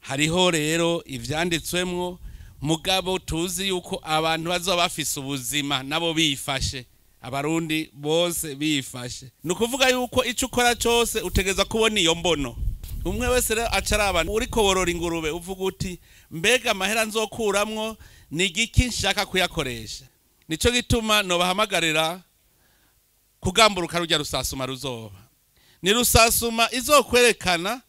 hariho rero ibyanditswemo mugabo tuzi yuko abantu bazaba bafise ubuzima nabo bifashe abarundi bose bifashe ni ukuvuga yuko icyo ukora cyose utegereza kubona iyo mbono umwe wese rero acarabana uri korora ingurube uvuga uti mbega amahera nzokuramwo ni igiki nshaka kuyakoresha nicyo gituma ntubahamagarira kugamburuka rujya rusasuma ruzoba ni rusasuma izokwerekana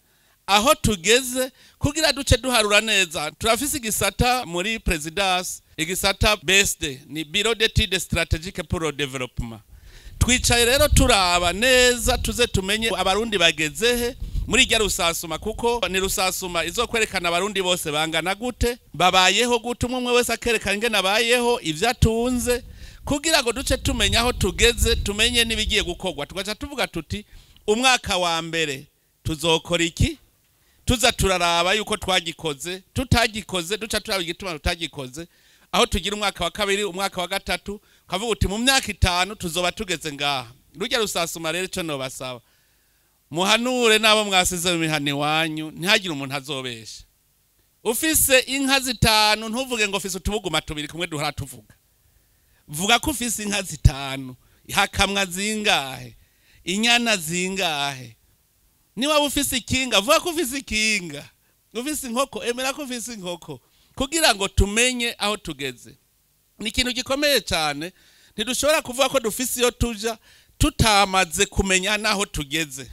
aho tugeze kugira duce duharura neza turafise igisata muri presidence igisata besde ni biro detide strategique pour le twicaye rero turaba neza tuze tumenye abarundi bagezehe muri irya rusasuma kuko ni rusasuma izo kwerekana abarundi bose bangana gute babayeho gute umwe umwe wese akerekana ingene abayeho ibyo atunze kugira ngo duce tumenya aho tugeze tumenye n'ibigiye gukorwa tugaca tuvuga tuti umwaka wa mbere tuzokora iki tuza turaraba yuko twagikoze tutagikoze duca turaba igituma tutagikoze aho tugira umwaka wa kabiri umwaka wa gatatu ukavuga uti mu myaka itanu tuzoba tugeze ngaha rujya rusasuma rero icyo ntibasaba muhanure n'abo mwasize mu mihana iwanyu ntihagire umuntu azobesha ufise inka zitanu ntuvuge ngo ufise utubuguma tubiri kumwe duhora tuvuga vuga ko ufise inka zitanu hakamwa zingahe inyana zingahe niba ufise ikinga vuba ko ufise ikinga ufise inkoko emera ko ufise inkoko kugira ngo tumenye aho tugeze ni ikintu gikomeye cyane ntidushobora kuvuga ko dufise iyo tujya tutamaze kumenya n'aho tugeze